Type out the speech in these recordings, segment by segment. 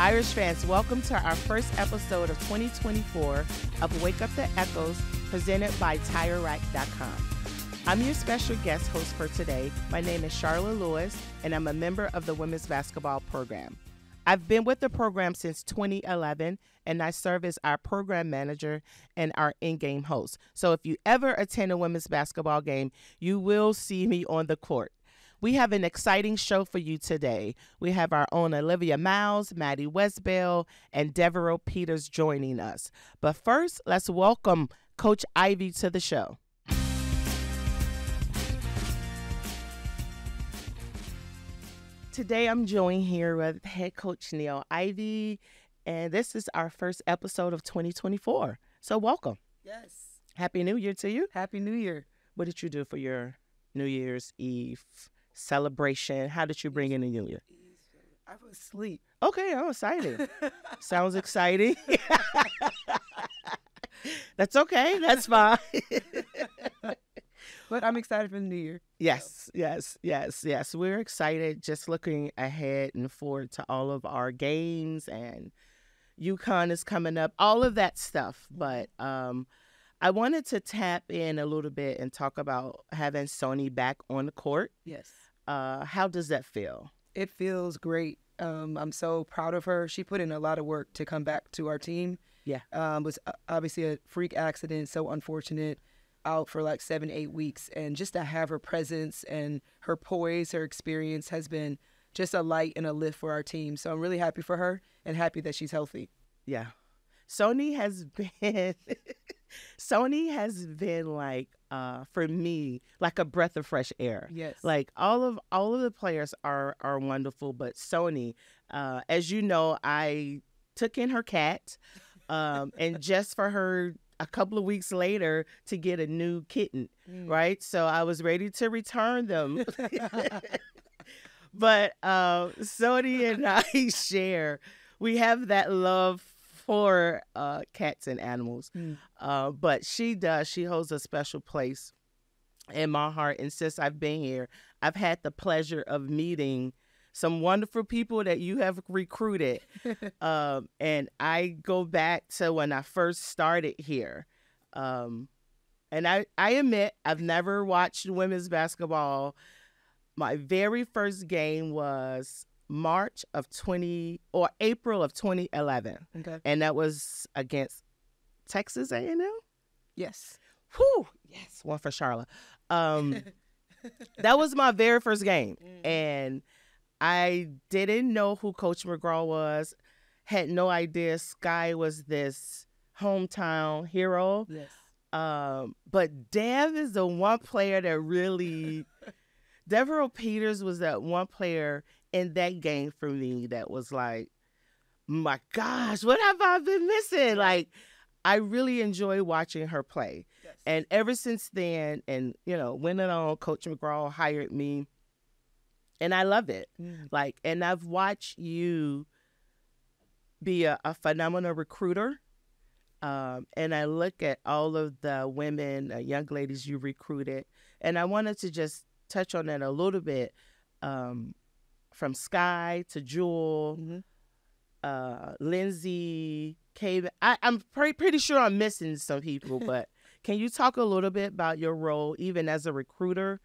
Irish fans, welcome to our first episode of 2024 of Wake Up the Echoes, presented by TireRack.com. I'm your special guest host for today. My name is Sharla Lewis, and I'm a member of the women's basketball program. I've been with the program since 2011, and I serve as our program manager and our in game host. So if you ever attend a women's basketball game, you will see me on the court. We have an exciting show for you today. We have our own Olivia Miles, Maddy Westbeld, and Devereaux Peters joining us. But first, let's welcome Coach Ivey to the show. Today, I'm joined here with head coach Niele Ivey, and this is our first episode of 2024. So, welcome. Yes. Happy New Year to you. Happy New Year. What did you do for your New Year's Eve celebration? How did you bring in the New Year? I was asleep. Okay, I'm excited. Sounds exciting. That's okay. That's fine. but I'm excited for the new year. Yes, yes, yes, yes. We're excited just looking ahead and forward to all of our games and UConn is coming up, all of that stuff. But um, I wanted to tap in a little bit and talk about having Sonia back on the court. Yes. Uh, how does that feel? It feels great. Um, I'm so proud of her. She put in a lot of work to come back to our team. Yeah. Um, was uh, obviously a freak accident, so unfortunate, out for like seven, eight weeks. And just to have her presence and her poise, her experience has been just a light and a lift for our team. So I'm really happy for her and happy that she's healthy. Yeah. Sonia has been Sonia has been like uh for me like a breath of fresh air. Yes. Like all of all of the players are are wonderful, but Sonia, uh, as you know, I took in her cat, um, and just for her a couple of weeks later to get a new kitten, Mm. right? So I was ready to return them. but uh, Sonia and I share we have that love for uh, cats and animals. Mm. Uh, but she does. She holds a special place in my heart. And since I've been here, I've had the pleasure of meeting some wonderful people that you have recruited. um, and I go back to when I first started here. Um, and I, I admit, I've never watched women's basketball. My very first game was March of 20 or April of 2011 Okay. and that was against Texas A&M. Yes. Whew, yes, one for Charlotte. Um, that was my very first game, and I didn't know who Coach McGraw was. Had no idea Sky was this hometown hero. Yes. Um, but Dev is the one player that really. Devereaux Peters was that one player in that game for me that was like, my gosh, what have I been missing? Like, I really enjoy watching her play. Yes. And ever since then, and you know, went on, Coach McGraw hired me, and I love it. Mm. Like, and I've watched you be a, a phenomenal recruiter. Um, and I look at all of the women, uh, young ladies you recruited, and I wanted to just touch on that a little bit. Um, from Sky to Jewell, Mhm. uh, Lindsay, Kay. I, I'm pretty, pretty sure I'm missing some people, but can you talk a little bit about your role, even as a recruiter?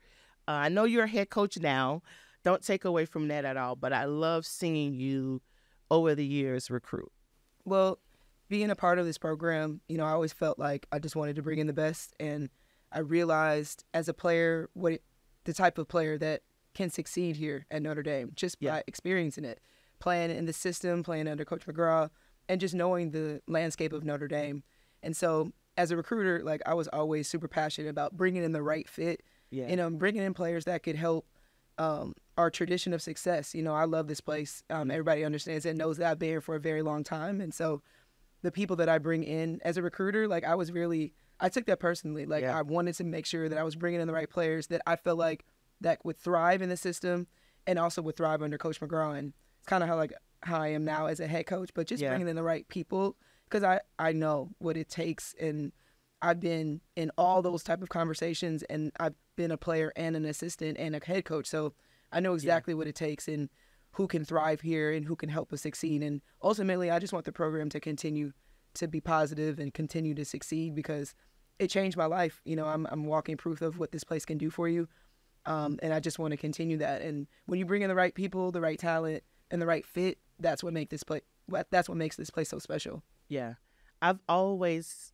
Uh, I know you're a head coach now. Don't take away from that at all, but I love seeing you over the years recruit. Well, being a part of this program, you know, I always felt like I just wanted to bring in the best, and I realized as a player what it, the type of player that can succeed here at Notre Dame just Yeah. by experiencing it, playing in the system, playing under Coach McGraw, and just knowing the landscape of Notre Dame. And so, as a recruiter, like I was always super passionate about bringing in the right fit, Yeah. you know, bringing in players that could help um, our tradition of success. You know, I love this place. Um, everybody understands and knows that I've been here for a very long time, and so the people that I bring in as a recruiter, like I was really, I took that personally. Like Yeah. I wanted to make sure that I was bringing in the right players that I felt like that would thrive in the system and also would thrive under Coach McGraw. And it's kind of how like how I am now as a head coach, but just Yeah. bringing in the right people because I I know what it takes and I've been in all those type of conversations and I've been a player and an assistant and a head coach, so I know exactly what it takes and who can thrive here and who can help us succeed. And ultimately, I just want the program to continue to be positive and continue to succeed because it changed my life. You know, I'm I'm walking proof of what this place can do for you, um, and I just want to continue that. And when you bring in the right people, the right talent, and the right fit, that's what make this place. That's what makes this place so special. Yeah, I've always,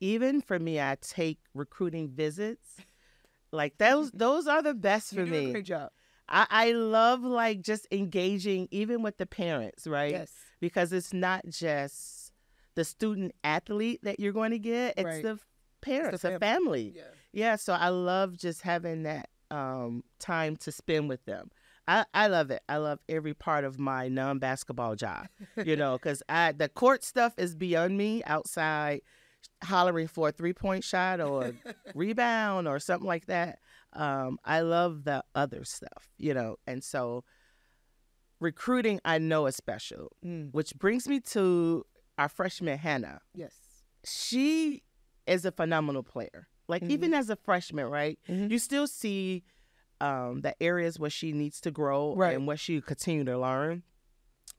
even for me, I take recruiting visits. Like those, those are the best for me. Great job. I, I love like just engaging even with the parents, right? Yes. Because it's not just the student athlete that you're going to get; it's Right. the parents, it's the family. family. Yeah. Yeah, so I love just having that um, time to spend with them. I, I love it. I love every part of my non basketball job, you know, because I the court stuff is beyond me outside hollering for a three point shot or rebound or something like that. Um, I love the other stuff, you know, and so recruiting I know is special, Mm, which brings me to our freshman Hannah yes. she is a phenomenal player. Like Mhm. even as a freshman, right? Mhm. You still see um, the areas where she needs to grow Right. and where she continue to learn.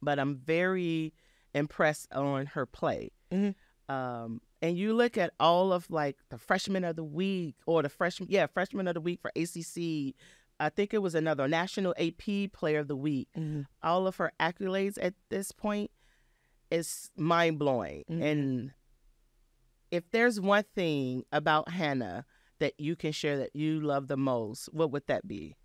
But I'm very impressed on her play. Mhm. Um, and you look at all of like the freshman of the week or the freshman, yeah, freshman of the week for ACC. I think it was another national AP player of the week Mhm. all of her accolades at this point is mind blowing. Mhm. And if there's one thing about Hannah that you can share that you love the most, what would that be?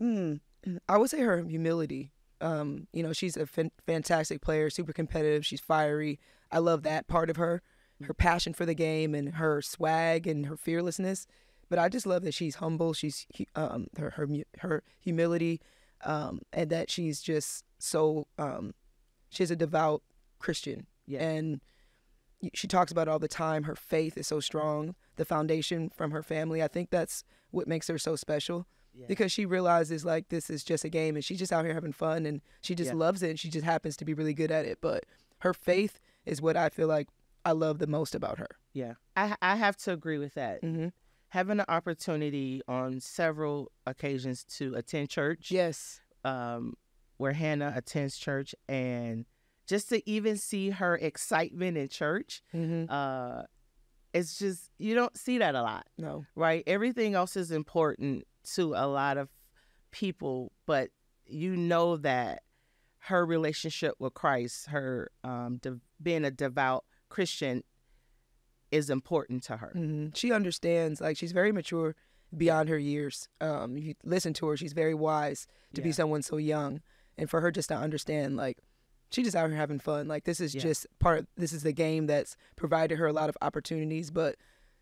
Mm, I would say her humility. Um, you know, she's a fan- fantastic player, super competitive. She's fiery. I love that part of her, her passion for the game and her swag and her fearlessness. But I just love that she's humble. She's um, her her her humility, um, and that she's just so um, she's a devout Christian. Yeah. And she talks about it all the time. Her faith is so strong. The foundation from her family. I think that's what makes her so special Yeah. because she realizes like this is just a game and she's just out here having fun and she just Yeah. loves it and she just happens to be really good at it. But her faith is what I feel like I love the most about her. Yeah. I, I have to agree with that. Mm-hmm. Having the opportunity on several occasions to attend church, Yes. um, where Hannah attends church, and just to even see her excitement in church, Mm-hmm. uh, it's just, you don't see that a lot. No. right? Everything else is important to a lot of people, but you know that her relationship with Christ, her um, de- being a devout Christian, is important to her. hmm She understands. Like she's very mature beyond her years. Um, if you listen to her, she's very wise to be someone so young, and for her just to understand, like she just out here having fun. Like this is Yeah. just part. This is the game that's provided her a lot of opportunities, but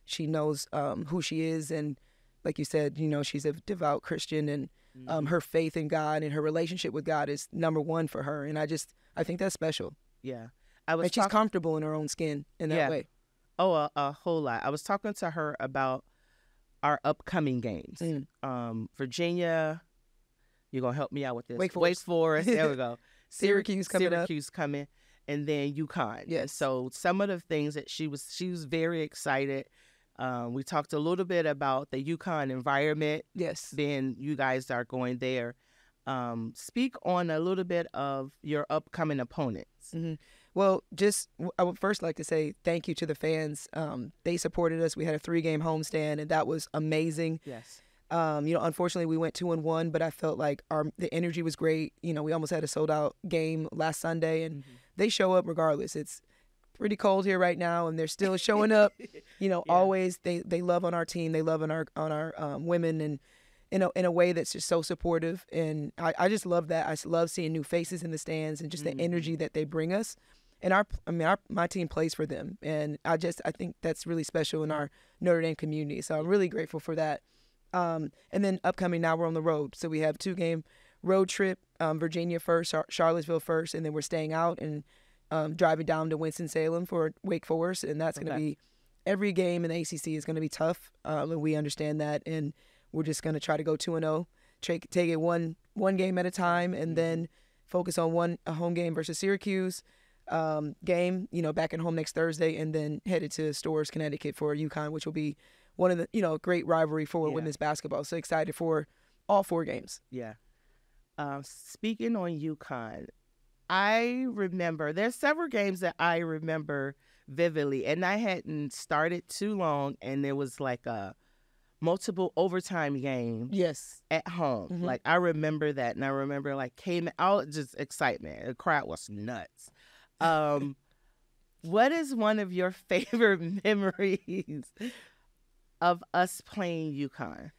she knows um, who she is, and like you said, you know, she's a devout Christian, and um, her faith in God and her relationship with God is number one for her. And I just, I think that's special. Yeah, I was And she's talk- comfortable in her own skin in that Yeah. way. oh a, a whole lot. I was talking to her about our upcoming games. Mm. Um, Virginia, you're gonna help me out with this. Wake Wake Forest. Forest. There we go. Syracuse coming up. Syracuse coming, and then UConn. Yes. So some of the things that she was, she was very excited. Um, we talked a little bit about the UConn environment. Yes. Then you guys are going there. Um, speak on a little bit of your upcoming opponents. Well, just I would first like to say thank you to the fans. Um, they supported us. We had a three-game homestand, and that was amazing. Yes. Um, you know, unfortunately, we went two and one, but I felt like our the energy was great. You know, we almost had a sold-out game last Sunday, and they show up regardless. It's pretty cold here right now, and they're still showing up. You know, Yeah. always they they love on our team. They love on our on our um, women, and in a in a way that's just so supportive. And I, I just love that. I love seeing new faces in the stands and just Mhm. the energy that they bring us. And our I mean our my team plays for them, and I just I think that's really special in our Notre Dame community. So I'm really grateful for that. Um, and then upcoming now we're on the road, so we have two game road trip. Um, Virginia first, Char- Charlottesville first, and then we're staying out and um, driving down to Winston Salem for Wake Forest, and that's going to Okay. be every game in the ACC is going to be tough, and we understand that, and we're just going to try to go two and zero, take take it one one game at a time, and then focus on one a home game versus Syracuse um, game, you know, back at home next Thursday, and then headed to Storrs, Connecticut for UConn, which will be one of the you know great rivalry for Yeah. women's basketball. So excited for all four games. Yeah. Uh, speaking on UConn, I remember there's several games that I remember vividly, and I hadn't started too long, and there was like a multiple overtime game Yes. at home. Mhm. Like I remember that, and I remember like came out just excitement. The crowd was nuts. Um, what is one of your favorite memories of us playing UConn?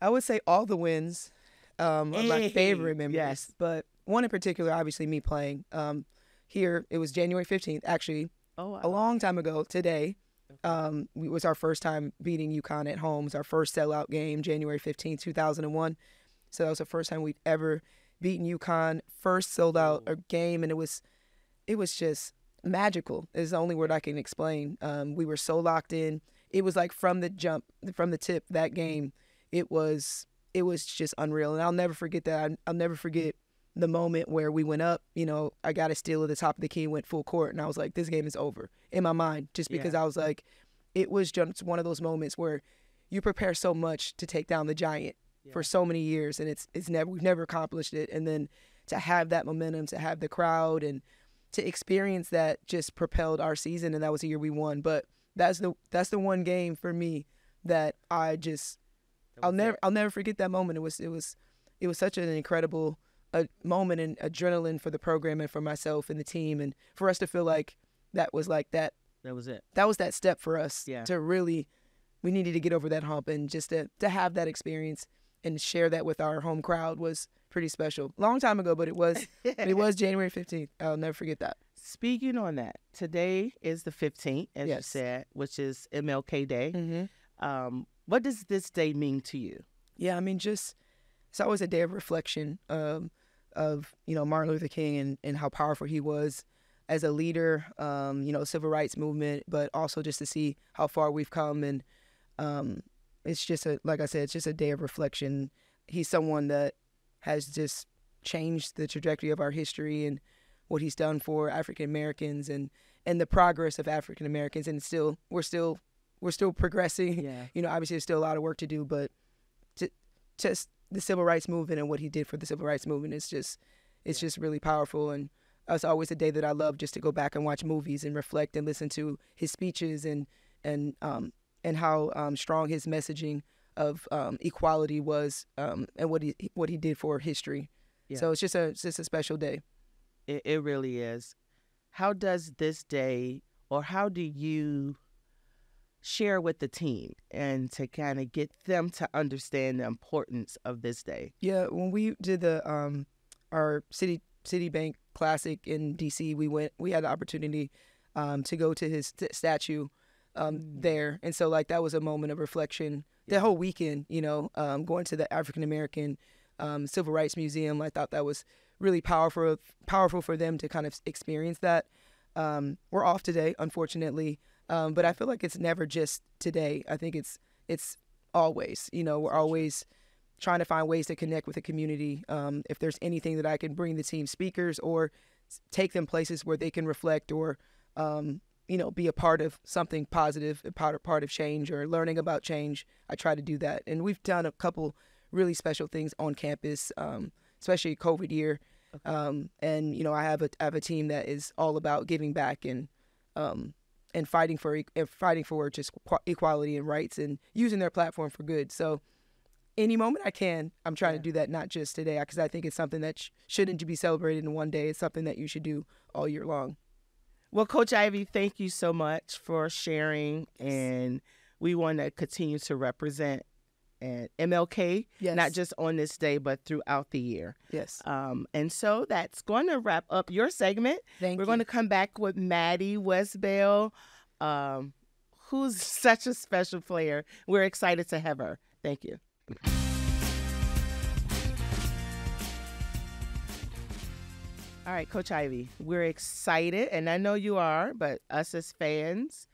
I would say all the wins um, are my favorite memories. yes. But one in particular, obviously, me playing. Um, here, it was January 15th, actually, Oh, a long time ago today. Um, it was our first time beating UConn at home. It was our first sellout game, January 15th, 2001. So that was the first time we'd ever beaten UConn, first sold out a game, and it was it was just magical. Is the only word I can explain. Um, we were so locked in. It was like from the jump, from the tip that game. It was it was just unreal, and I'll never forget that. I'll never forget the moment where we went up. You know, I got a steal at the top of the key, went full court, and I was like, "This game is over." In my mind, just because I was like, it was just one of those moments where you prepare so much to take down the giant for so many years, and it's it's never we've never accomplished it, and then to have that momentum, to have the crowd, and to experience that just propelled our season, and that was the year we won. But that's the that's the one game for me that I just I'll never I'll never forget that moment. It was it was it was such an incredible uh, moment and adrenaline for the program and for myself and the team, and for us to feel like that was like that That was it. that was that step for us Yeah. to really we needed to get over that hump and just to to have that experience and share that with our home crowd was pretty special. Long time ago, but it was it was January 15th. I'll never forget that. Speaking on that, today is the 15th, as you Yes. said, which is MLK Day. Mm-hmm. Um, what does this day mean to you? Yeah, I mean, just it's always a day of reflection um, of you know Martin Luther King and, and how powerful he was as a leader, um, you know, civil rights movement, but also just to see how far we've come and um, it's just a like I said, it's just a day of reflection. He's someone that has just changed the trajectory of our history and what he's done for African Americans and and the progress of African Americans and still we're still we're still progressing Yeah. you know, obviously there's still a lot of work to do, but to, just the civil rights movement and what he did for the civil rights movement is just it's just really powerful and it's always a day that I love just to go back and watch movies and reflect and listen to his speeches and and um and how um, strong his messaging of um, equality was um, and what he what he did for history. Yeah. So it's just a it's just a special day. It, it really is. How does this day, or how do you share with the team and to kind of get them to understand the importance of this day? Yeah, when we did the um our city Citibank Classic in DC, we went we had the opportunity um to go to his st- statue um there, and so like that was a moment of reflection. The whole weekend, you know, um going to the African American um Civil Rights Museum, I thought that was really powerful powerful for them to kind of experience that. Um, we're off today, unfortunately, um, but I feel like it's never just today. I think it's it's always. You know, we're always trying to find ways to connect with the community. Um, if there's anything that I can bring the team speakers or take them places where they can reflect or, um, you know, be a part of something positive, a part, part of change or learning about change, I try to do that. And we've done a couple really special things on campus, um, especially COVID year. Um, and you know, I have a I have a team that is all about giving back and um, and fighting for and fighting for just equality and rights and using their platform for good. So any moment I can, I'm trying Yeah. to do that. Not just today, because I think it's something that sh- shouldn't be celebrated in one day. It's something that you should do all year long. Well, Coach Ivey, thank you so much for sharing, and we want to continue to represent and MLK, Yes. not just on this day, but throughout the year. Yes. Um, and so that's going to wrap up your segment. Thank We're you. going to come back with Maddy Westbeld, um, who's such a special player. We're excited to have her. Thank you. All right, Coach Ivey, we're excited, and I know you are, but us as fans,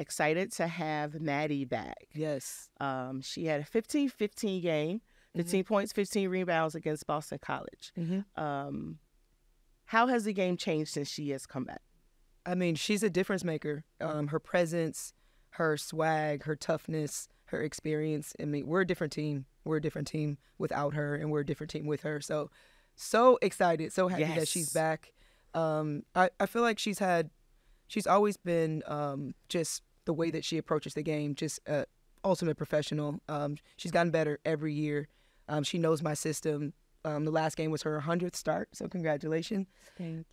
excited to have Maddy back. Yes. Um, she had a 15 15 game, 15 points, 15 rebounds against Boston College. Mm-hmm. Um, how has the game changed since she has come back? I mean, she's a difference maker. Um, her presence, her swag, her toughness, her experience. I mean, we're a different team. We're a different team without her, and we're a different team with her. So, so excited, so happy that she's back. Um, I, I feel like she's had, she's always been um, just the way that she approaches the game, just uh, ultimate professional. Um, she's gotten better every year. Um, she knows my system. Um, the last game was her 100th start, so congratulations.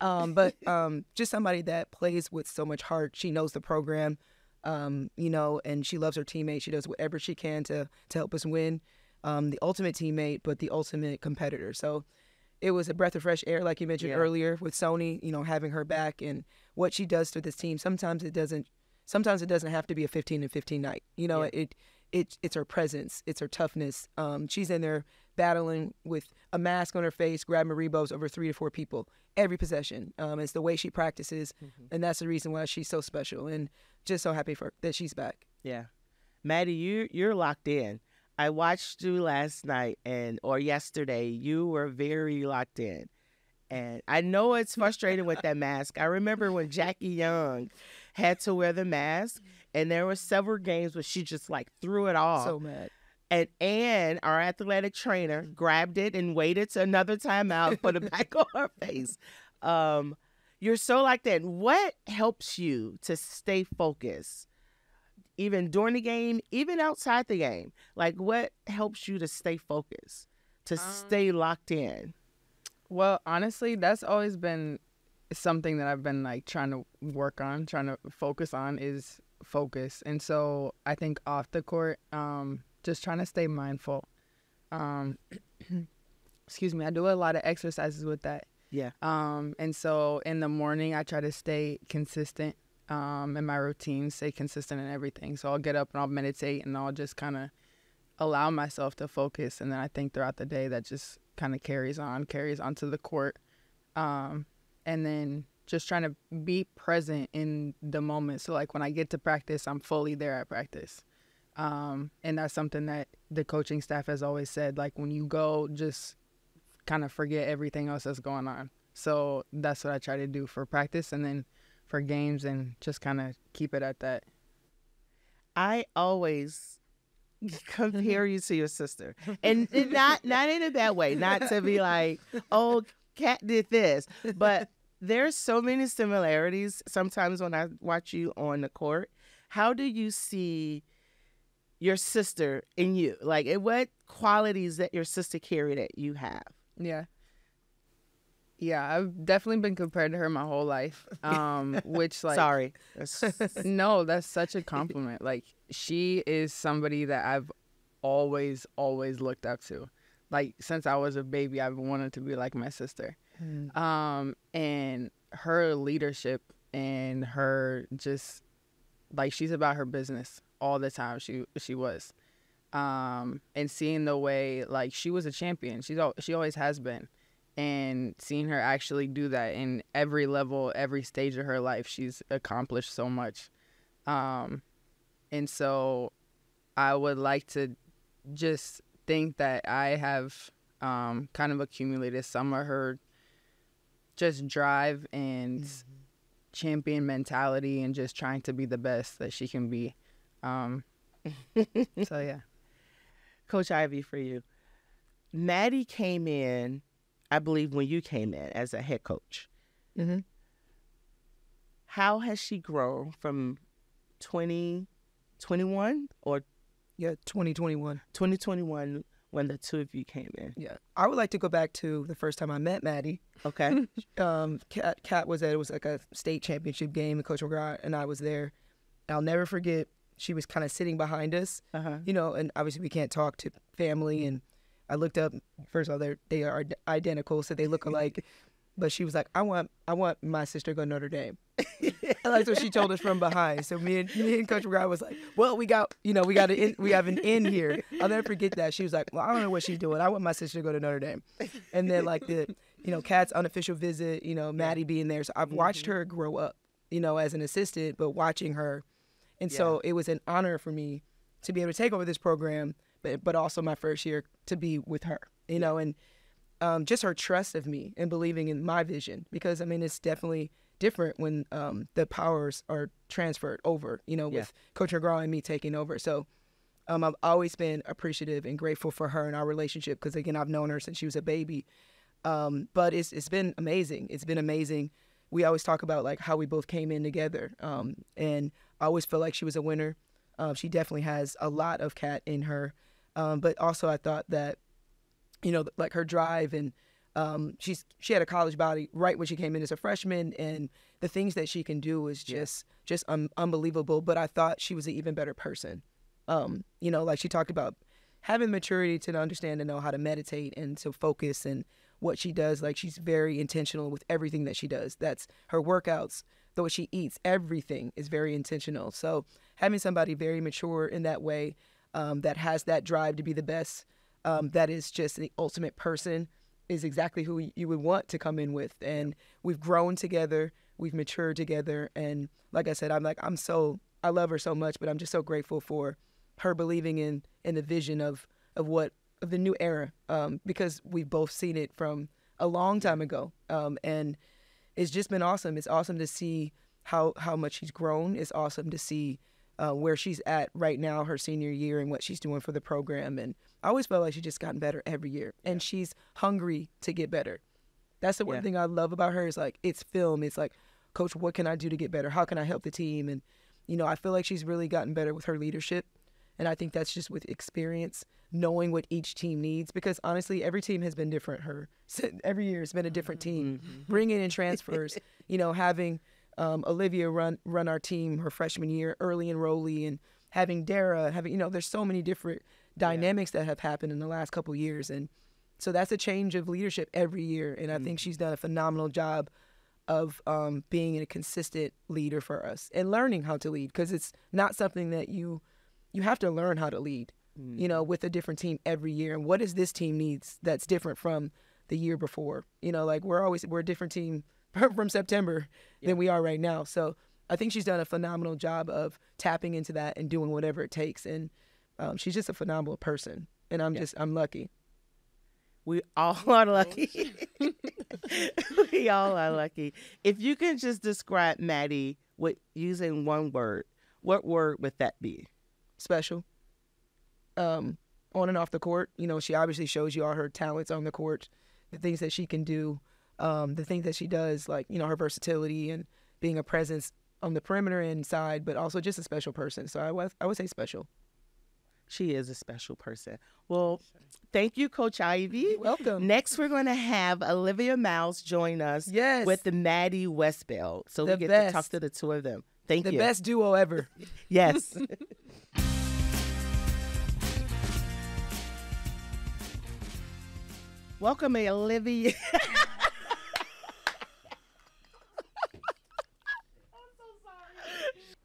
Um, but um, just somebody that plays with so much heart. She knows the program, um, you know, and she loves her teammates. She does whatever she can to to help us win. Um, the ultimate teammate, but the ultimate competitor. So it was a breath of fresh air, like you mentioned Yeah. earlier, with Sonia. You know, having her back and what she does to this team. Sometimes it doesn't. Sometimes it doesn't have to be a 15 and 15 night. You know, Yeah. it it it's her presence, it's her toughness. Um, she's in there battling with a mask on her face, grabbing rebos over three to four people every possession. Um, it's the way she practices, and that's the reason why she's so special. And just so happy for that she's back. Yeah. Maddy, you you're locked in. I watched you last night and or yesterday. You were very locked in. And I know it's frustrating with that mask. I remember when Jackie Young had to wear the mask and there were several games where she just like threw it off. So mad. and Ann, our athletic trainer, grabbed it and waited to another timeout, put it back on her face. Um, you're so like that. What helps you to stay focused, even during the game, even outside the game? Like, what helps you to stay focused, to Um, stay locked in? Well, honestly, that's always been something that I've been like trying to work on, trying to focus on is focus. And so I think off the court, um, just trying to stay mindful. Um, excuse me, I do a lot of exercises with that. Yeah. Um, and so in the morning, I try to stay consistent um, in my routine, stay consistent in everything. So I'll get up and I'll meditate and I'll just kind of allow myself to focus. And then I think throughout the day, that just kind of carries on, carries onto the court. Um, and then just trying to be present in the moment. So, like when I get to practice, I'm fully there at practice. Um, and that's something that the coaching staff has always said. Like when you go, just kind of forget everything else that's going on. So that's what I try to do for practice and then for games and just kind of keep it at that. I always compare you to your sister, and, and not not in a bad way. Not to be like, oh, Kat did this, but there's so many similarities. Sometimes when I watch you on the court, how do you see your sister in you? Like, what qualities that your sister carry that you have? Yeah. Yeah, I've definitely been compared to her my whole life. Um, which like Sorry, no, that's such a compliment. Like she is somebody that I've always, always looked up to. Like since I was a baby, I've wanted to be like my sister. Um, and her leadership and her just like she's about her business all the time. She she was, um, and seeing the way like she was a champion. She's al- she always has been, and seeing her actually do that in every level, every stage of her life, she's accomplished so much. Um, and so I would like to just think that I have um, kind of accumulated some of her just drive and champion mentality and just trying to be the best that she can be. Um, so yeah. Coach Ivey, for you, Maddy came in, I believe, when you came in as a head coach. Mhm. How has she grown from 2021 or Yeah, 2021. 2021 when the two of you came in? Yeah, I would like to go back to the first time I met Maddy. Okay. um, Kat, Kat was at it was like a state championship game, and Coach McGraw and I was there. I'll never forget. She was kind of sitting behind us, Uh-huh. you know, and obviously we can't talk to family. And I looked up. First of all, they they are identical, so they look alike. but she was like, "I want I want my sister to go to Notre Dame." And that's what she told us from behind. So me and me and Coach McGraw was like, "Well, we got you know we got an in, we have an in here." I'll never forget that. She was like, "Well, I don't know what she's doing. I want my sister to go to Notre Dame." And then like the you know Kat's unofficial visit, you know Maddy being there. So I've watched mm-hmm. her grow up, you know, as an assistant, but watching her, and so it was an honor for me to be able to take over this program, but but also my first year to be with her, you know, and um, just her trust of me and believing in my vision because I mean it's definitely different when um, the powers are transferred over, you know, Yeah. with Coach McGraw and me taking over. So um, I've always been appreciative and grateful for her and our relationship because again I've known her since she was a baby. Um, but it's it's been amazing. It's been amazing. We always talk about like how we both came in together, um, and I always feel like she was a winner. Um, she definitely has a lot of Kat in her, um, but also I thought that, you know, like her drive and um, she's she had a college body right when she came in as a freshman, and the things that she can do is just just un- unbelievable. But I thought she was an even better person. Um, you know, like she talked about having maturity to understand and know how to meditate and to focus and what she does. Like she's very intentional with everything that she does. That's her workouts, the way she eats, everything is very intentional. So having somebody very mature in that way, um, that has that drive to be the best, um, that is just the ultimate person, is exactly who you would want to come in with. And we've grown together, we've matured together, and like I said, I'm like I'm so I love her so much, but I'm just so grateful for her believing in in the vision of of what of the new era um, because we've both seen it from a long time ago, um, and it's just been awesome. It's awesome to see how how much she's grown. It's awesome to see uh, where she's at right now, her senior year, and what she's doing for the program. And I always felt like she's just gotten better every year, and she's hungry to get better. That's the one Yeah. thing I love about her is like it's film. It's like, Coach, what can I do to get better? How can I help the team? And you know, I feel like she's really gotten better with her leadership, and I think that's just with experience, knowing what each team needs. Because honestly, every team has been different. Her every year has been a different team. Bringing in transfers, you know, having um, Olivia run run our team her freshman year, early enrollee, and having Dara, having you know, there's so many different dynamics that have happened in the last couple years, and so that's a change of leadership every year, and I think she's done a phenomenal job of um, being a consistent leader for us and learning how to lead because it's not something that you you have to learn how to lead you know with a different team every year and what does this team needs that's different from the year before? You know like we're always we're a different team from september than we are right now so i think she's done a phenomenal job of tapping into that and doing whatever it takes and um, she's just a phenomenal person and i'm just i'm lucky We all are lucky. we all are lucky. If you can just describe Maddy with using one word, what word would that be? special. Um, on and off the court, you know, she obviously shows you all her talents on the court, the things that she can do, um, the things that she does, like you know her versatility and being a presence on the perimeter inside, but also just a special person. So I would I would say special. She is a special person. Well, thank you, Coach Ivey. You're welcome. Next, we're going to have Olivia Miles join us Yes, with the Maddy Westbeld. So we The get to talk to the two of them. Thank the you. The best duo ever. Yes. Welcome, Olivia.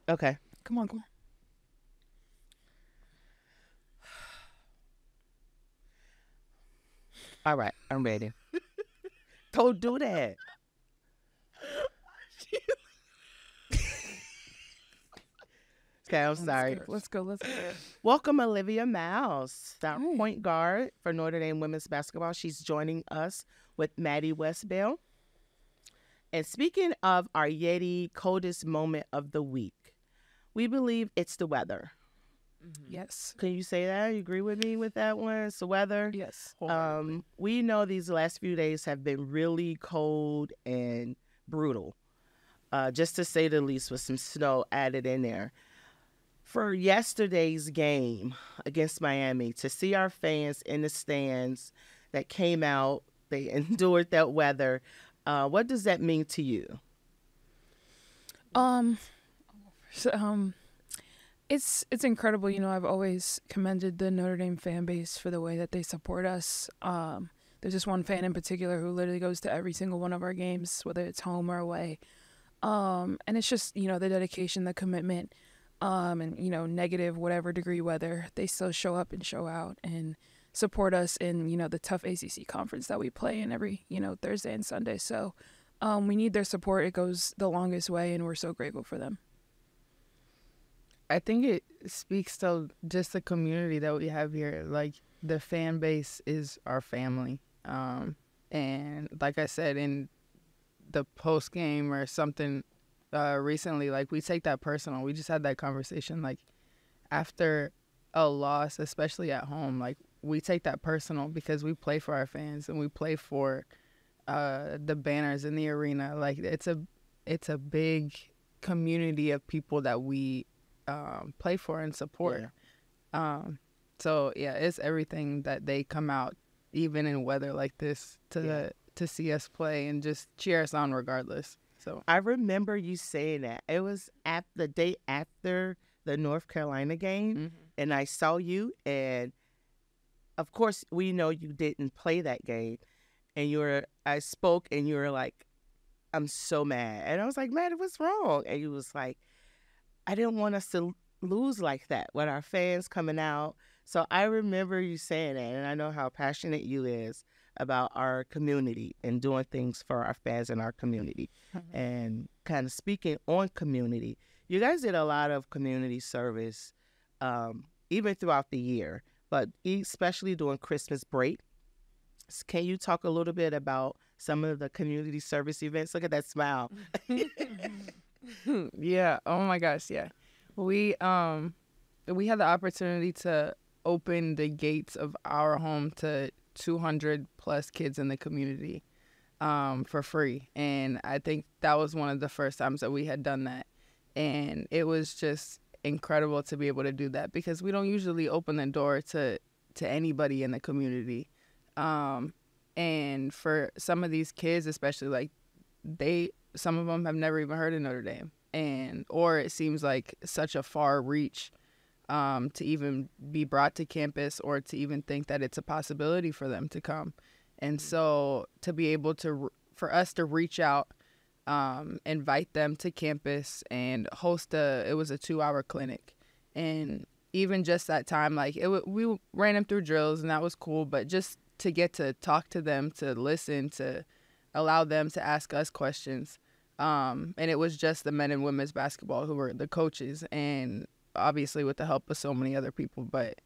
okay. Come on, come on. All right. I'm ready. Don't do that. okay, I'm sorry. Let's go. Let's go. Welcome, Olivia Miles, our point guard for Notre Dame women's basketball. She's joining us with Maddy Westbeld. And speaking of our Yeti coldest moment of the week, we believe it's the weather. Yes. Can you say that? You agree with me with that one? It's the weather. Yes. Um, we know these last few days have been really cold and brutal, uh, just to say the least, with some snow added in there. For yesterday's game against Miami, to see our fans in the stands that came out, they endured that weather. Uh, what does that mean to you? Um, so, um, it's it's incredible. You know, I've always commended the Notre Dame fan base for the way that they support us. Um, there's this one fan in particular who literally goes to every single one of our games, whether it's home or away. Um, and it's just you know the dedication, the commitment, um, and you know negative whatever degree weather, they still show up and show out and support us in you know the tough ACC conference that we play in every you know Thursday and Sunday. So um, we need their support. It goes the longest way, and we're so grateful for them. I think it speaks to just the community that we have here. Like the fan base is our family. Um, and like I said in the post game or something uh, recently, like we take that personal. We just had that conversation. Like after a loss, especially at home, like we take that personal because we play for our fans and we play for uh, the banners in the arena. Like it's a it's a big community of people that we um, play for and support. Um, so yeah, it's everything that they come out, even in weather like this, to Yeah. to see us play and just cheer us on regardless. So I remember you saying that. It was at the day after the North Carolina game, mhm. and I saw you, and of course, we know you didn't play that game, and you were. I spoke, and you were like, "I'm so mad," and I was like, "Man, what's wrong?" And you was like, "I didn't want us to lose like that with our fans coming out." So I remember you saying that, and I know how passionate you is about our community and doing things for our fans in our community mm-hmm. and kind of speaking on community. You guys did a lot of community service, um, even throughout the year, but especially during Christmas break. Can you talk a little bit about some of the community service events? Look at that smile. Mm-hmm. Mm-hmm. yeah. Oh my gosh. Yeah. We um we had the opportunity to open the gates of our home to 200 plus kids in the community um for free and I think that was one of the first times that we had done that and it was just incredible to be able to do that because we don't usually open the door to to anybody in the community um and for some of these kids especially like they some of them have never even heard of Notre Dame and or it seems like such a far reach um, to even be brought to campus or to even think that it's a possibility for them to come. And so to be able to for us to reach out um, invite them to campus and host a it was a two hour clinic. And even just that time like it we ran them through drills and that was cool but just to get to talk to them to listen to allow them to ask us questions um, and it was just the men and women's basketball who were the coaches and obviously with the help of so many other people but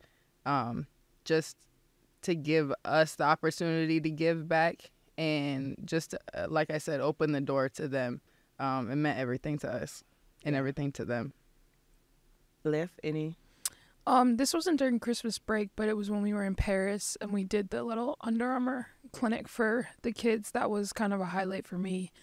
um, just to give us the opportunity to give back and just uh, like i said open the door to them um, it meant everything to us and everything to them Liv, any? Um, this wasn't during Christmas break, but it was when we were in Paris and we did the little Under Armour clinic for the kids. That was kind of a highlight for me.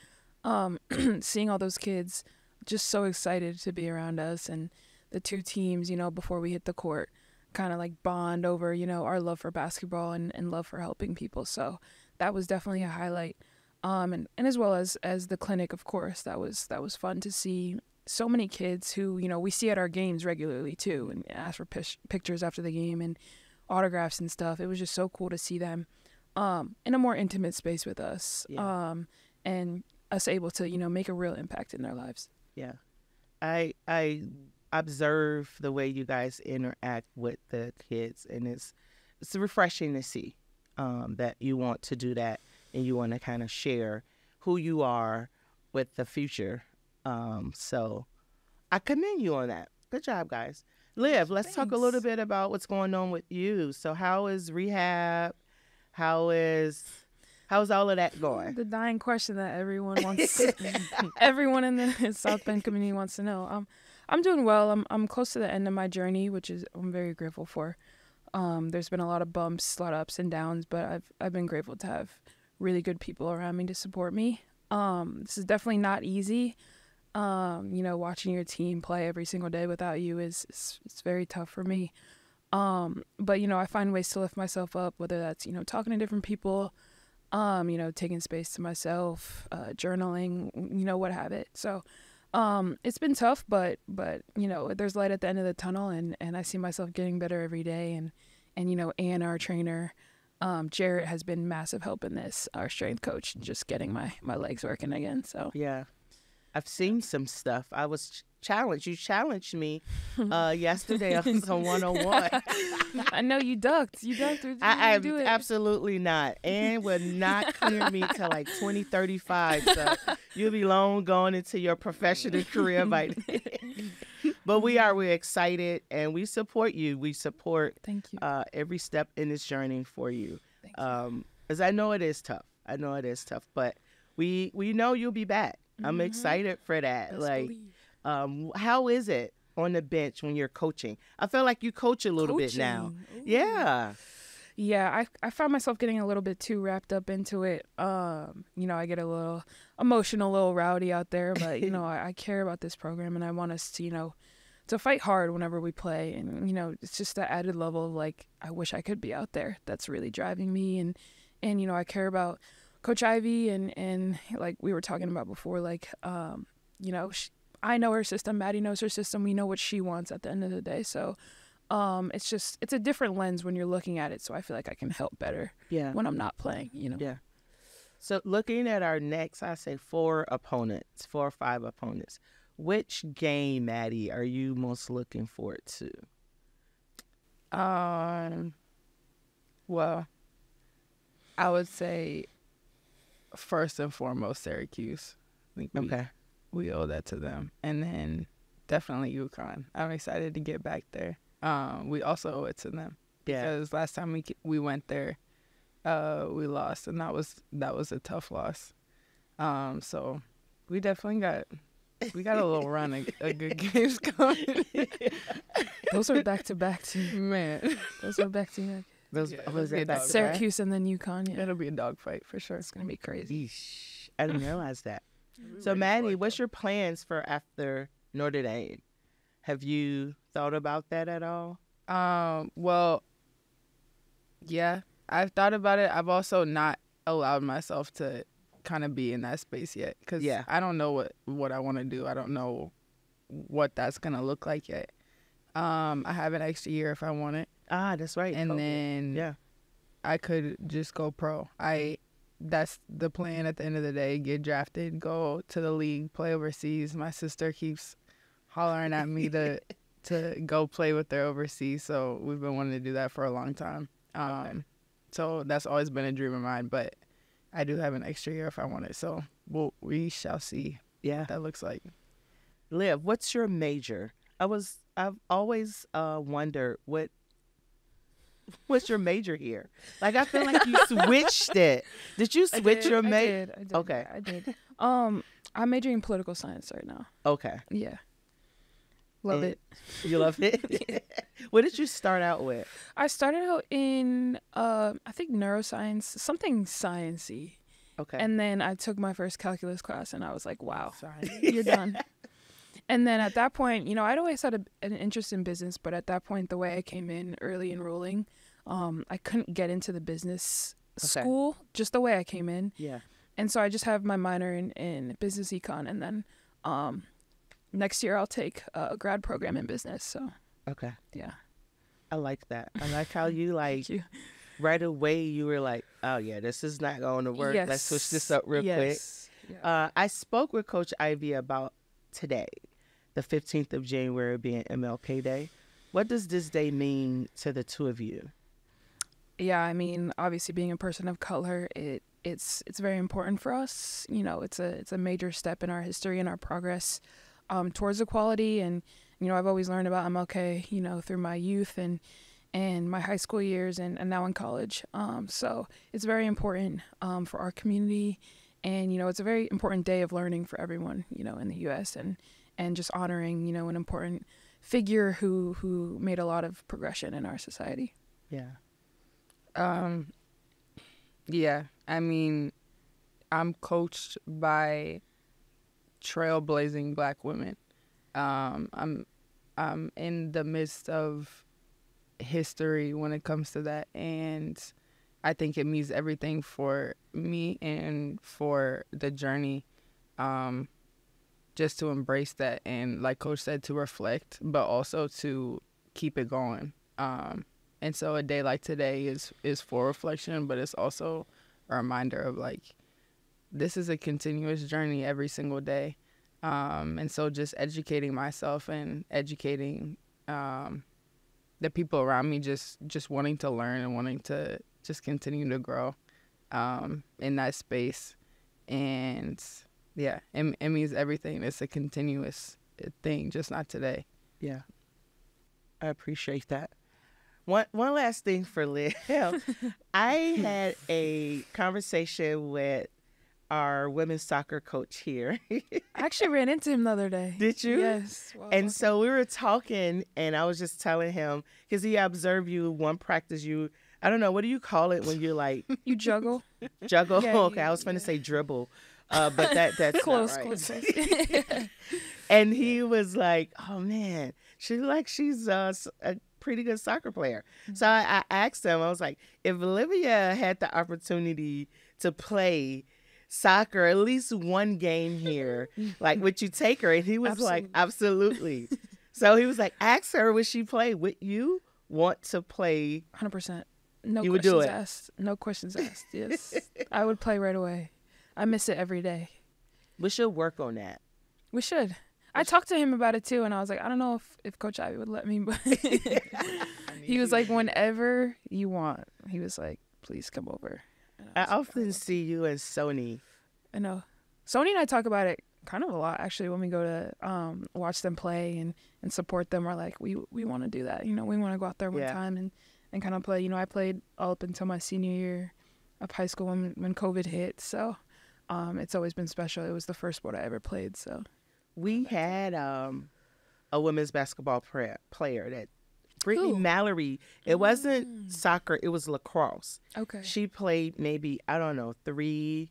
Um, seeing all those kids just so excited to be around us and the two teams, you know, before we hit the court, kind of like bond over, you know, our love for basketball and, and love for helping people. So that was definitely a highlight. Um, and, and as well as, as the clinic, of course, that was, that was fun to see so many kids who you know we see at our games regularly too and ask for pish- pictures after the game and autographs and stuff it was just so cool to see them um in a more intimate space with us Yeah. um and us able to you know make a real impact in their lives Yeah. I I observe the way you guys interact with the kids and it's it's refreshing to see um, that you want to do that and you want to kind of share who you are with the future. Um, so I commend you on that. Good job, guys. Liv, let's talk a little bit about what's going on with you. So how is rehab? How is how's all of that going? the dying question that everyone wants everyone in the south bend community wants to know um i'm doing well i'm i'm close to the end of my journey which is i'm very grateful for um there's been a lot of bumps a lot of ups and downs but i've i've been grateful to have really good people around me to support me um this is definitely not easy um you know watching your team play every single day without you is, is it's very tough for me um but you know i find ways to lift myself up whether that's you know talking to different people um, you know, taking space to myself, uh, journaling, you know, what have it. So, um, it's been tough, but, but, you know, there's light at the end of the tunnel and, and I see myself getting better every day. And, and, you know, Ann, our trainer, um, Jarrett has been massive help in this, our strength coach, just getting my, my legs working again. So Yeah. I've seen some stuff. I was ch- challenged. You challenged me uh, yesterday on some 101. I know you ducked, you ducked. You I, I do it. absolutely not. And would not clear me till like 2035. So you'll be long gone into your professional career by then. but we are we're excited and we support you. We support Thank you. uh, every step in this journey for you. Thank. Um, as I know it is tough. I know it is tough, but we we know you'll be back. I'm Mhm. excited for that. Best like, um, how is it on the bench when you're coaching? I feel like you coach a little bit now. Ooh. Yeah. Yeah, I I found myself getting a little bit too wrapped up into it. Um, you know, I get a little emotional, a little rowdy out there, but you know, I, I care about this program and I want us to, you know, to fight hard whenever we play. And you know, it's just that added level of like, I wish I could be out there. That's really driving me, and and you know, I care about Coach Ivey and and like we were talking about before, like um, you know, she, I know her system, Maddy knows her system. We know what she wants at the end of the day, so um it's just it's a different lens when you're looking at it so i feel like i can help better Yeah. when i'm not playing you know Yeah. So looking at our next, I say four opponents, four or five opponents. Which game, Maddy, are you most looking forward to? Um, well, I would say first and foremost Syracuse. I think we, Okay. we owe that to them, and then definitely UConn. I'm excited to get back there. Um, we also owe it to them Yeah. because last time we we went there, uh, we lost, and that was that was a tough loss. Um, so we definitely got we got a little run of, of good games coming. those are back to back too Man, those are back to back Those Yeah, was let's that back those. syracuse and then UConn yeah it'll be a dogfight for sure. it's gonna be crazy back? Yeesh. I didn't realize that. So, Maddy, what's your plans for after Notre Dame? Have you thought about that at all? Um, well, yeah, I've thought about it. I've also not allowed myself to kind of be in that space yet because Yeah. I don't know what what I want to do. I don't know what that's gonna look like yet. Um, I have an extra year if I want it, Ah, that's right. and COVID. then yeah, I could just go pro. I that's the plan at the end of the day. Get drafted, go to the league, play overseas. My sister keeps hollering at me to to go play with her overseas. So we've been wanting to do that for a long time. Um, so that's always been a dream of mine. But I do have an extra year if I want it. So we'll, we shall see yeah. what that looks like. Liv, what's your major? I was I've always uh wondered what what's your major here? Like I feel like you switched it. Did you switch did, your I major? did, I did, Okay. i did um i'm majoring in political science right now Okay. yeah love And- it You love it? what did you start out with? i started out in uh, i think neuroscience something sciency Okay. and then i took my first calculus class and i was like wow Sorry. you're done. And then at that point, you know, I'd always had a, an interest in business, but at that point, the way I came in early enrolling, um, I couldn't get into the business Okay. school just the way I came in. yeah. And so I just have my minor in, in business econ. And then um, next year, I'll take a grad program in business. So, Okay. yeah. I like that. I like how you like you. right away you were like, "Oh yeah, this is not going to work. Let's switch this up real quick." yes. Yeah. Uh, I spoke with Coach Ivey about today, the 15th of January being MLK Day. What does this day mean to the two of you? yeah i mean obviously being a person of color it it's it's very important for us you know it's a it's a major step in our history and our progress um, towards equality and you know i've always learned about mlk you know through my youth and and my high school years and, and now in college um, so it's very important um, for our community and you know it's a very important day of learning for everyone you know in the us and and just honoring you know an important figure who who made a lot of progression in our society Yeah. Um, yeah, I mean, I'm coached by trailblazing black women. Um, I'm I'm in the midst of history when it comes to that, and I think it means everything for me and for the journey. Um, just to embrace that and, like Coach said, to reflect, but also to keep it going. Um, and so a day like today is is for reflection, but it's also a reminder of like this is a continuous journey every single day. Um, and so just educating myself and educating um, the people around me, just just wanting to learn and wanting to just continue to grow um, in that space. And yeah, it, it means everything. It's a continuous uh, thing, just not today. Yeah. I appreciate that. One one last thing for Liv. I had a conversation with our women's soccer coach here. I actually ran into him the other day. Did you? Yes. while And walking. so we were talking, and I was just telling him because he observed you one practice. You, I don't know. What do you call it when you're like You juggle. juggle? Yeah, okay, you- I was going to yeah. say dribble, uh, but that that's close, right. close. and he was like, "Oh man, she like she's uh, a pretty good soccer player." So I, I asked him, I was like, "If Olivia had the opportunity to play soccer at least one game here, like would you take her?" And he was like, "Absolutely." so he was like, "Ask her, would she play? Would you want to play?" Hundred percent. No You would questions do it. asked. No questions asked. Yes, I would play right away. I miss it every day. We should work on that. We should. I talked to him about it too, and I was like, I don't know if, if Coach Ivey would let me, but he was like, whenever you want. He was like, please come over. I like, often see you and Sonia. I know. Sonia and I talk about it kind of a lot actually when we go to um, watch them play and, and support them. We're like, we we want to do that. You know, we want to go out there one Yeah. time and, and kind of play. You know, I played all up until my senior year of high school when when COVID hit. So um, it's always been special. It was the first sport I ever played. So We had um, a women's basketball player, player that Brittany Who? Mallory. It wasn't Mm. soccer; it was lacrosse. okay. She played maybe I don't know three.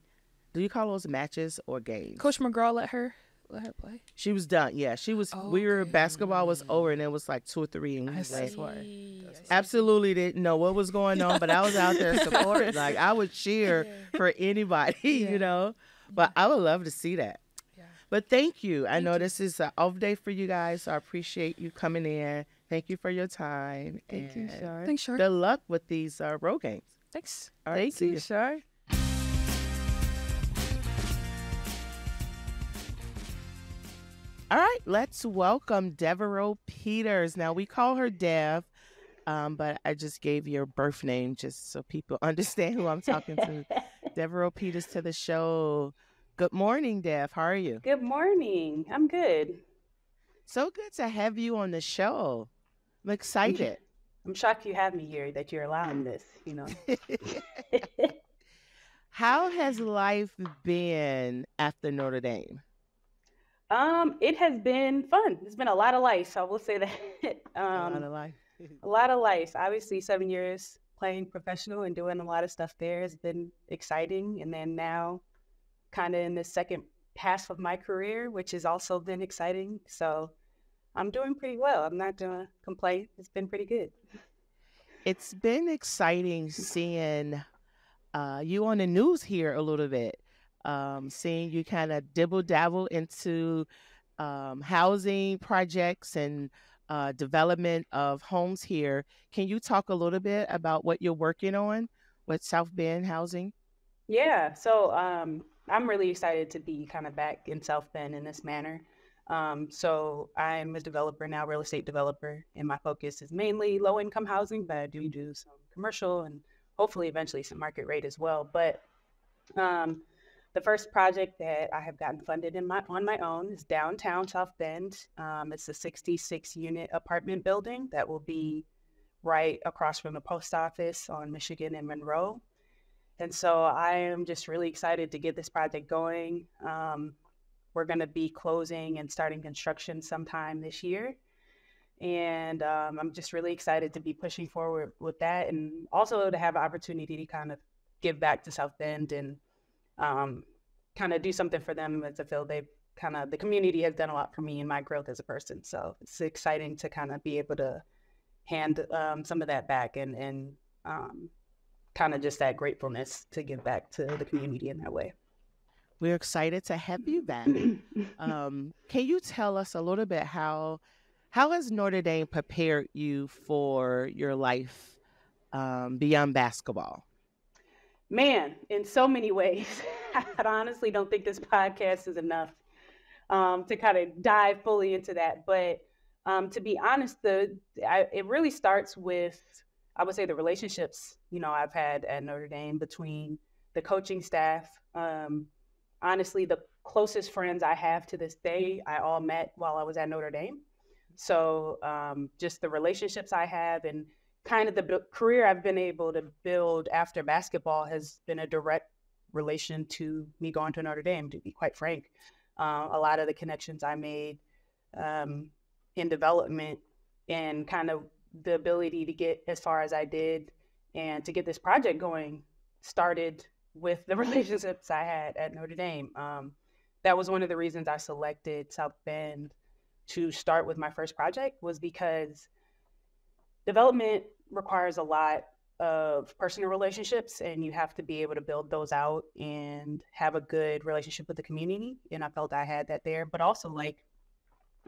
Do you call those matches or games? Coach McGraw let her let her play. She was done. Yeah, she was. we were Okay. basketball was over, and it was like two or three. And we I went. see. why. Absolutely didn't know what was going on, but I was out there supporting. like I would cheer for anybody, Yeah. you know. But I would love to see that. Yeah. But thank you. I know you. this is an off day for you guys, so I appreciate you coming in. Thank you for your time. Thank you, and Shar. Thanks, Shar. Good luck with these uh, road games. Thanks. All right, Thank see you, you. Shar. All right, let's welcome Devereaux Peters. Now we call her Dev, um, but I just gave your birth name just so people understand who I'm talking to. Devereaux Peters to the show. Good morning, Dev. How are you? Good morning. I'm good. So good to have you on the show. I'm excited. I'm shocked you have me here that you're allowing this, you know. How has life been after Notre Dame? Um, it has been fun. It's been a lot of life, so I will say that. um, A lot of life. a lot of life. Obviously, seven years playing professional and doing a lot of stuff there has been exciting. And then now, kind of in the second half of my career, which has also been exciting. So I'm doing pretty well. I'm not going to complain. It's been pretty good. It's been exciting seeing uh, you on the news here a little bit, um, seeing you kind of dibble dabble into um, housing projects and uh, development of homes here. Can you talk a little bit about what you're working on with South Bend Housing? Yeah, so um, I'm really excited to be kind of back in South Bend in this manner. Um, so I'm a developer now, real estate developer, and my focus is mainly low income housing, but I do do some commercial and hopefully eventually some market rate as well. But um, the first project that I have gotten funded in my on my own is downtown South Bend. Um, it's a 66 unit apartment building that will be right across from the post office on Michigan and Monroe. And so I am just really excited to get this project going. Um, we're going to be closing and starting construction sometime this year. And um, I'm just really excited to be pushing forward with that and also to have an opportunity to kind of give back to South Bend and um, kind of do something for them as I feel they've kind of, the community has done a lot for me and my growth as a person. So it's exciting to kind of be able to hand um, some of that back and, and um, kind of just that gratefulness to give back to the community in that way. We're excited to have you back. um, can you tell us a little bit how how has Notre Dame prepared you for your life um, beyond basketball? Man, in so many ways, I honestly don't think this podcast is enough um, to kind of dive fully into that. But um, to be honest, the I, it really starts with I would say the relationships you know I've had at Notre Dame between the coaching staff. Um, honestly, the closest friends I have to this day, I all met while I was at Notre Dame. So um, just the relationships I have and kind of the bu- career I've been able to build after basketball has been a direct relation to me going to Notre Dame, to be quite frank. Uh, a lot of the connections I made um, in development and kind of the ability to get as far as I did and to get this project going started with the relationships I had at Notre Dame. Um, that was one of the reasons I selected South Bend to start with my first project was because development requires a lot of personal relationships and you have to be able to build those out and have a good relationship with the community and i felt i had that there. But also like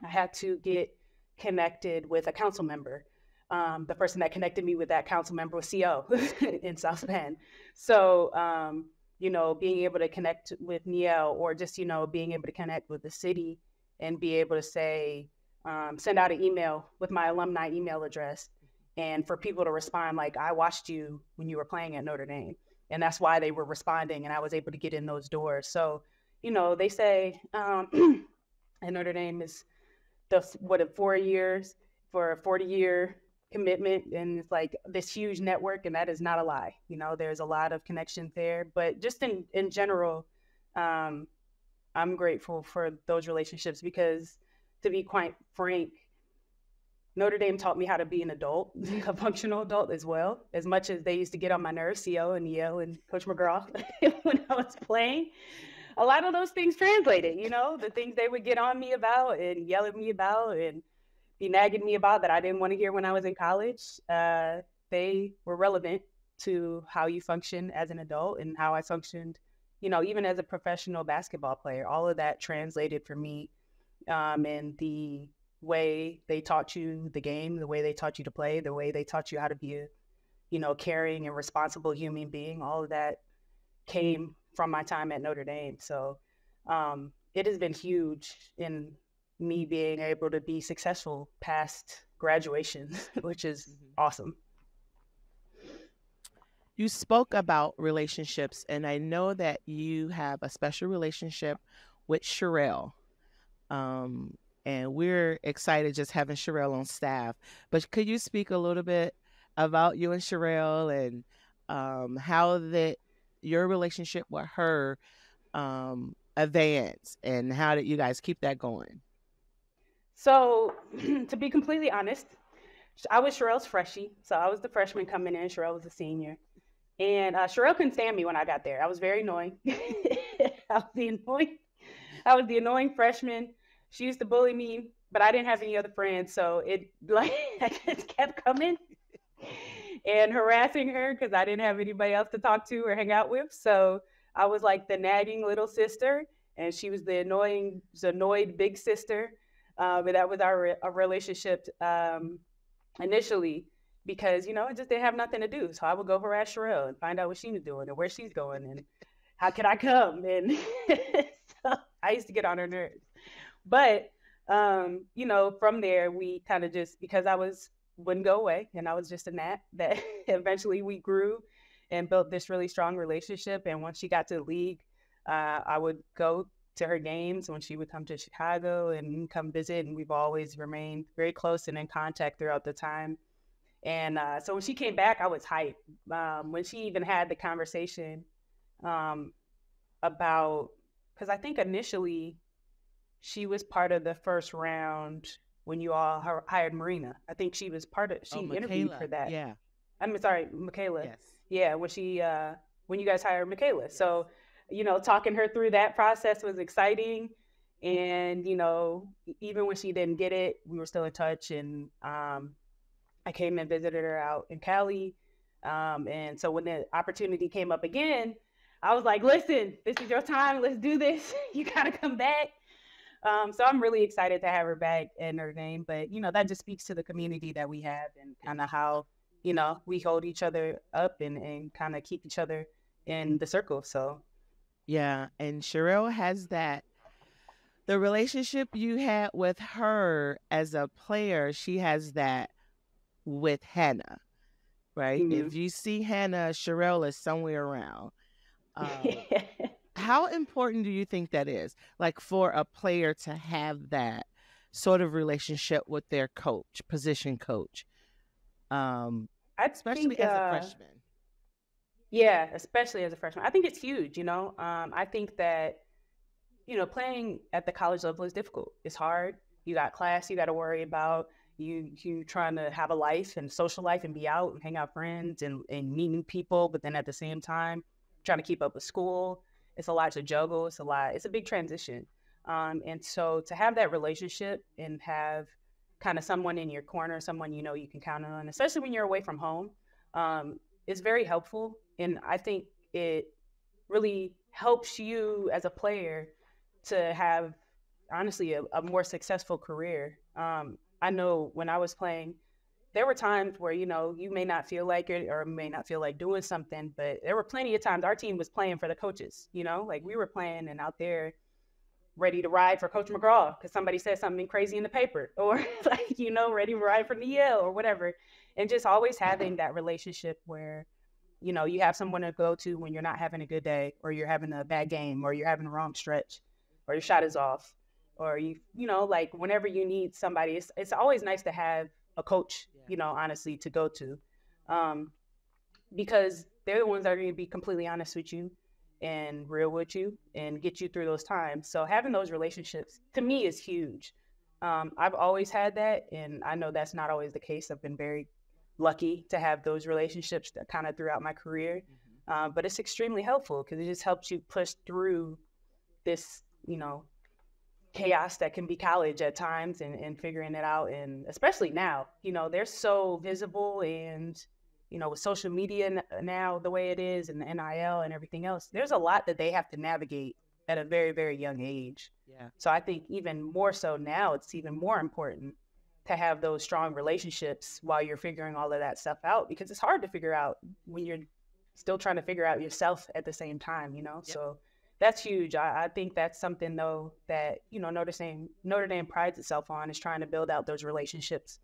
i had to get connected with a council member. Um, the person that connected me with that council member was co in south bend. So um, you know being able to connect with Niele or just you know being able to connect with the city and be able to say um, send out an email with my alumni email address and for people to respond like i watched you when you were playing at notre dame and that's why they were responding and i was able to get in those doors. So you know they say um, at notre dame is the what a four years for a 40 year commitment and it's like this huge network and that is not a lie. You know there's a lot of connections there but just in in general um, i'm grateful for those relationships because to be quite frank Notre Dame taught me how to be an adult, a functional adult as well. As much as they used to get on my nerves, CO and Niele and Coach McGraw when I was playing, a lot of those things translated. You know, the things they would get on me about and yell at me about and be nagging me about that I didn't want to hear when I was in college. Uh, they were relevant to how you function as an adult and how I functioned, you know, even as a professional basketball player. All of that translated for me, um, and the way they taught you the game, the way they taught you to play, the way they taught you how to be a, you know, caring and responsible human being. All of that came from my time at Notre Dame. So um, it has been huge in me being able to be successful past graduation, which is mm-hmm. awesome. You spoke about relationships, and I know that you have a special relationship with Charel. Um, and we're excited just having Charel on staff. But could you speak a little bit about you and Charel and um, how that your relationship with her um, advanced and how did you guys keep that going? So, to be completely honest, I was Charel's freshie. So I was the freshman coming in. Charel was a senior. And uh, Charel couldn't stand me when I got there. I was very annoying. I was the annoying. I was the annoying freshman she used to bully me, but I didn't have any other friends, so it like I just kept coming and harassing her because I didn't have anybody else to talk to or hang out with. So I was like the nagging little sister, and she was the annoying, annoyed big sister. Um, and that was our, our relationship um, initially because you know I just didn't have nothing to do. So I would go harass Charel and find out what she was doing and where she's going and how could I come. And I used to get on her nerves. But um, you know, from there we kind of just because I was wouldn't go away and I was just a gnat that eventually we grew and built this really strong relationship. And once she got to the league, uh, I would go to her games when she would come to Chicago and come visit. And we've always remained very close and in contact throughout the time. And uh, so when she came back, I was hyped. Um, when she even had the conversation um, about, because I think initially she was part of the first round when you all hired Marina. I think she was part of. She oh, interviewed for that. Yeah. I'm sorry, Michaela. Yes. Yeah, when she uh, when you guys hired Michaela. Yes. So, you know, talking her through that process was exciting. And you know, even when she didn't get it, we were still in touch. And um, I came and visited her out in Cali. Um, and so when the opportunity came up again, I was like, "Listen, this is your time. Let's do this. you gotta come back." Um, so I'm really excited to have her back in Notre Dame. But you know, that just speaks to the community that we have and kind of how you know we hold each other up and and kind of keep each other in the circle. So yeah, and Charel has that. The relationship you had with her as a player, she has that with Hannah, right? Mm-hmm. If you see Hannah, Charel is somewhere around. Um, how important do you think that is like for a player to have that sort of relationship with their coach position coach? Um I especially think, as uh, a freshman. yeah especially as a freshman. I think it's huge you know? Um i think that you know playing at the college level is difficult. It's hard. You got class you got to worry about. You you trying to have a life and social life and be out and hang out friends and, and meet new people, but then at the same time trying to keep up with school. It's a lot to juggle. It's a lot. It's a big transition. Um, and so to have that relationship and have kind of someone in your corner, someone you know you can count on, especially when you're away from home, um, is very helpful. And I think it really helps you as a player to have honestly a, a more successful career. Um, I know when I was playing, there were times where you know you may not feel like it or may not feel like doing something, but there were plenty of times our team was playing for the coaches. You know, like we mm-hmm. were playing and out there ready to ride for Coach McGraw because somebody said something crazy in the paper, or like you know ready to ride for Niele or whatever, and just always having mm-hmm. that relationship where you know you have someone to go to when you're not having a good day or you're having a bad game or you're having a wrong stretch or your shot is off or you you know like whenever you need somebody it's, it's always nice to have a coach. You know honestly to go to um, because they're the ones that are going to be completely honest with you and real with you and get you through those times. So having those relationships to me is huge. Um, i've always had that and i know that's not always the case. I've been very lucky to have those relationships that kind of throughout my career. Mm-hmm. uh, but it's extremely helpful because it just helps you push through this you know chaos that can be college at times and, and figuring it out and especially now you know they're so visible and you know with social media uh, now the way it is and the NIL and everything else there's a lot that they have to navigate at a very very young age. Yeah. So i think even more so now it's even more important to have those strong relationships while you're figuring all of that stuff out because it's hard to figure out when you're still trying to figure out yourself at the same time you know? Yep. so that's huge. I, I, think that's something though that you know Notre Dame Notre Dame prides itself on is trying to build out those relationships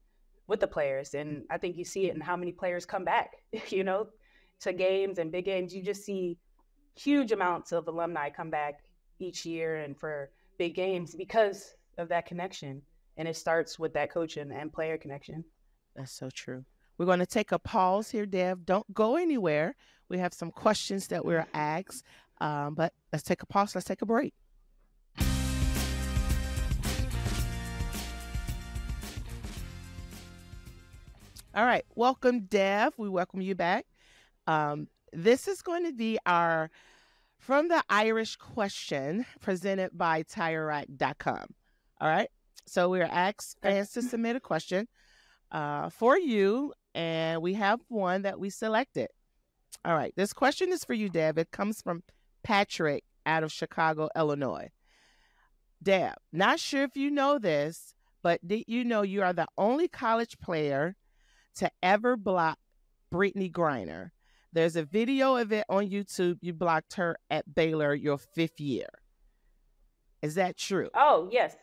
with the players, and I think you see it in how many players come back. You know, to games and big games, you just see huge amounts of alumni come back each year and for big games because of that connection, and it starts with that coaching and player connection. That's so true. We're going to take a pause here, Dev. Don't go anywhere. We have some questions that we're asked um, but let's take a pause. Let's take a break. All right. Welcome, Dev. We welcome you back. Um, this is going to be our From the Irish question presented by TireRack.com. All right. So we are asked fans to submit a question uh, for you, and we have one that we selected. All right. This question is for you, Dev. It comes from Patrick out of Chicago, Illinois. Dev, not sure if you know this, but did you know you are the only college player to ever block Brittney Griner? There's a video of it on YouTube. You blocked her at Baylor your fifth year. Is that true? Oh yes,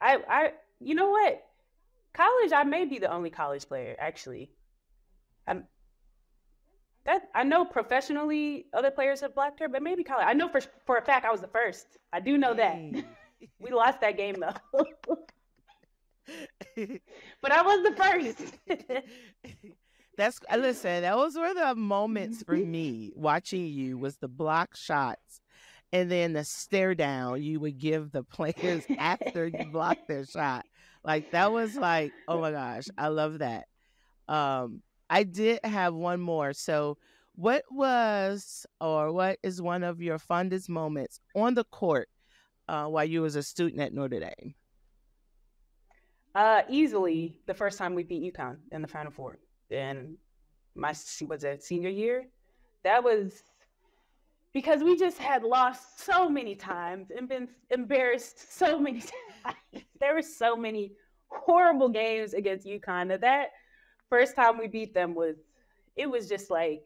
I I you know what? College, I may be the only college player actually. I'm that I know professionally other players have blocked her, but maybe college. I know for for a fact I was the first. I do know that. we lost that game though. but I was the first. That's uh, listen. Those were the moments for me watching you. Was the block shots, and then the stare down you would give the players after you blocked their shot. Like that was like, oh my gosh, I love that. Um, I did have one more. So, what was or what is one of your fondest moments on the court uh, while you was a student at Notre Dame? Uh, easily the first time we beat UConn in the Final Four, and my was a senior year. That was because we just had lost so many times and been embarrassed so many times. there were so many horrible games against UConn that that first time we beat them was it was just like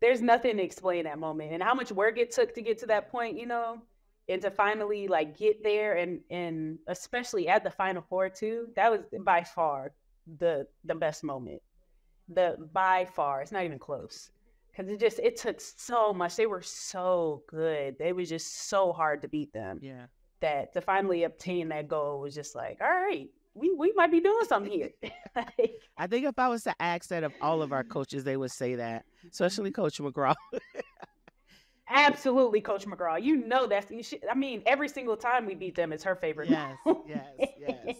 there's nothing to explain that moment and how much work it took to get to that point, you know, and to finally like get there and and especially at the final four too. That was by far the the best moment. The by far, it's not even close. Cause it just it took so much. They were so good. They was just so hard to beat them. Yeah. That to finally obtain that goal was just like, all right, we we might be doing something here. like, I think if I was to ask that of all of our coaches, they would say that, especially Coach McGraw. Absolutely, Coach McGraw. You know that's. You should, I mean, every single time we beat them, it's her favorite. Yes, yes, yes.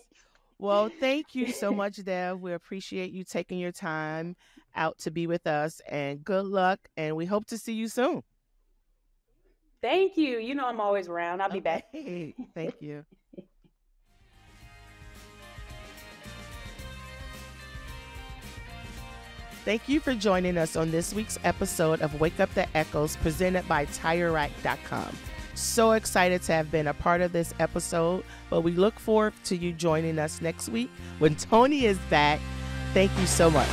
Well, thank you so much, Dev. We appreciate you taking your time out to be with us and good luck. And we hope to see you soon. Thank you. You know, I'm always around. I'll be back. Thank you. Thank you for joining us on this week's episode of Wake Up the Echoes presented by TireRack.com. So excited to have been a part of this episode, but we look forward to you joining us next week when Tony is back. Thank you so much.